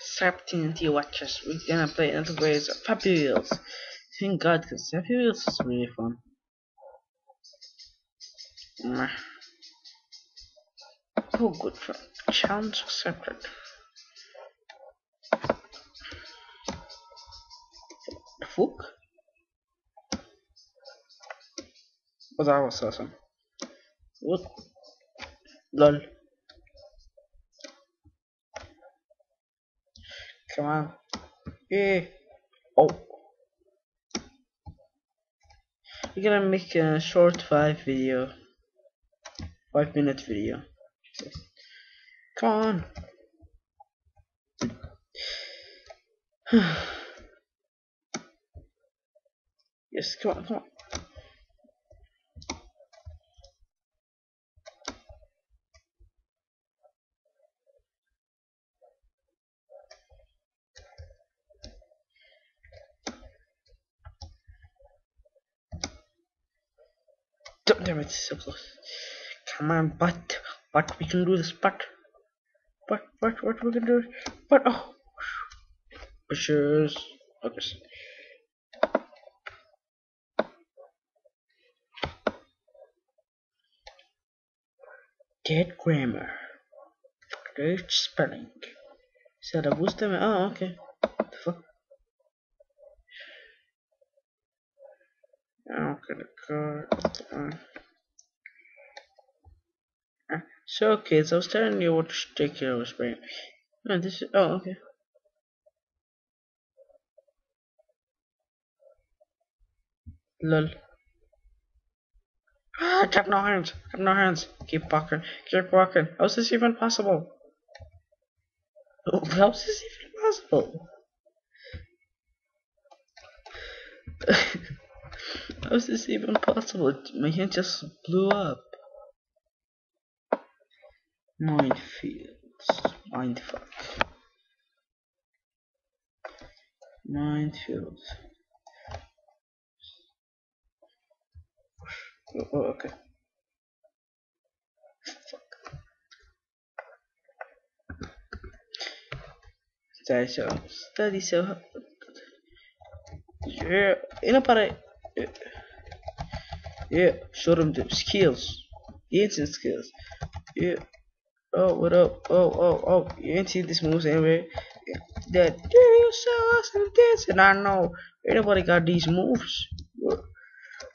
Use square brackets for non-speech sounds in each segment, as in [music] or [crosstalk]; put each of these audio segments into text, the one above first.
TNT watchers, we're gonna play Little Ways of Happy Wheels. Thank God, because Happy Wheels is really fun. Oh, good for challenge accepted. The fuck? Oh, that was awesome. What? Lol. Come on. Yeah. Oh. We're gonna make a short five video. Five minute video. Come on. [sighs] yes, come on, come on. Damn it, so close. Come on, but, but we can do this, but, but, but, what we can do, but, oh, pushers, okay. Dead grammar, great spelling. Se la gusta, me, oh, okay. The fuck? Go. Uh, so, kids, I was telling you what stick I was wearing. No, this is. Oh, okay. Lol. Ah, I have no hands. I have no hands. Keep walking. Keep walking. How's this even possible? [laughs] Oh, How's this even possible? [laughs] How's this even possible? My hand just blew up. Minefields. Mindfuck. Minefields. Oh, oh, okay. Fuck. Study so. Study so. Yeah. Ina para. Yeah. Show them the skills. Instant skills. Yeah. Oh, what up? Oh, oh, oh. You ain't seen this moves anyway. That. Yeah, you so awesome this. And I know. Anybody got these moves. What?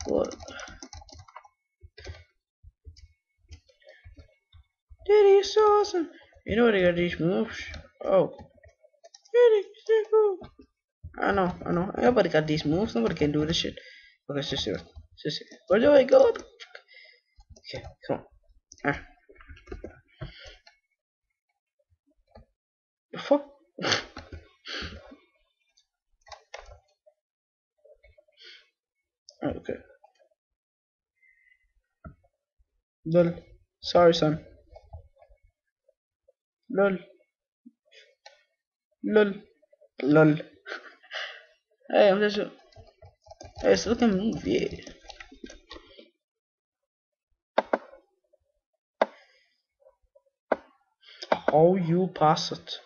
What? Daddy, you're so awesome. You know what I got these moves? Oh. I know, I know. Everybody got these moves. Nobody can do this shit. Okay, sister. Sister. Where do I go? Okay, come on. Ah. The fuck? okay. Lol. Sorry, son. Lol. Lol. Lol. [laughs] hey, I'm just. Hey, it's looking move, yeah. How you pass it?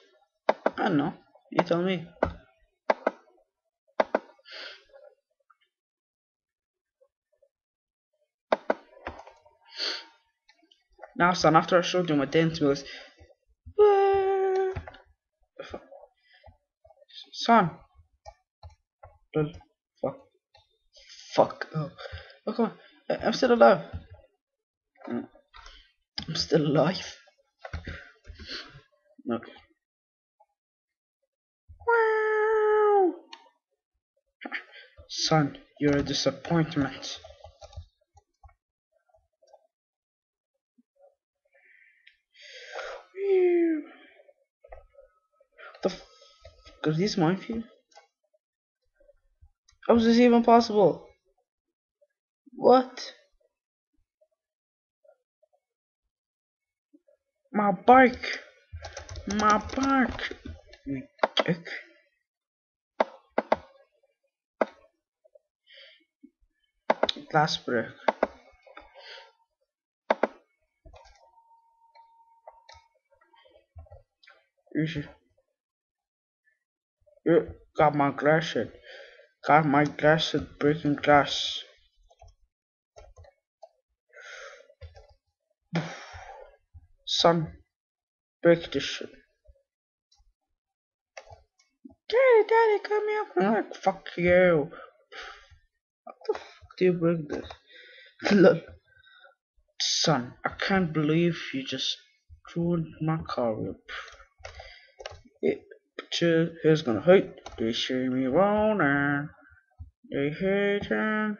I don't know. You tell me. Now, son, after I showed you my dance moves, son, fuck, fuck, oh, oh come on, uh, I'm still alive. Mm. I'm still alive. Okay. Wow. Son, you're a disappointment. The f is this minefield? How is this even possible? What? My bike! My! You dick. Glass brick. Easy. Yeah, got my glass shit. Got my glass shit breaking glass. Son, break this shit. Daddy, daddy, come here. I'm like, fuck you. What the fuck do you break this? [laughs] Look. Son, I can't believe you just ruined my car. It, here's gonna hurt. They see me rolling. They hate him.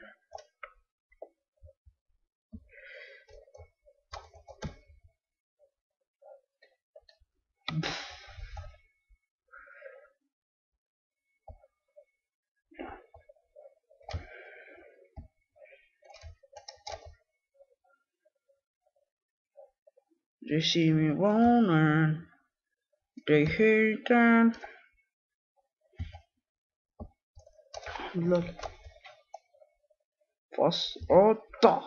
They see me rolling. They hate them. Lol. Was oh da.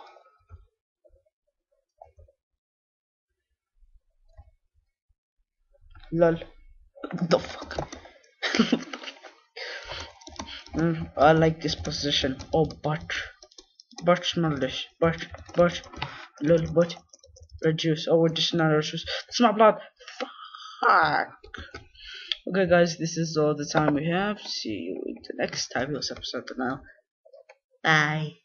Lol. the fuck? [laughs] mm, I like this position. Oh, but. But smell this. But. But. Lol, but. Red juice. Oh, additional red juice. That's my blood. Fuck. Okay, guys, this is all the time we have. See you in the next fabulous episode now. Bye.